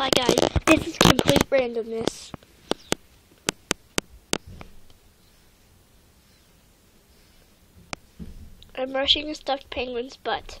Hi guys, this is complete randomness. I'm rushing a stuffed penguin's butt.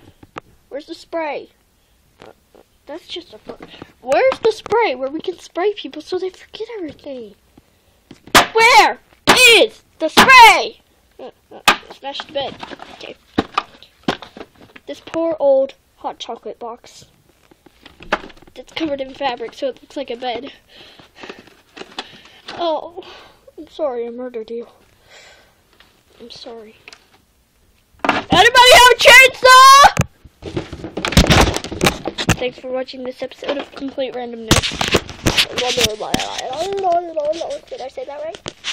Where's the spray? That's just a. Where's the spray where we can spray people so they forget everything? Where is the spray? Uh, Smash the bed. Okay. This poor old hot chocolate box. That's covered in fabric, so it looks like a bed. Oh, I'm sorry I murdered you. I'm sorry. Anybody have a chainsaw? Thanks for watching this episode of Complete Randomness. Did I say that right?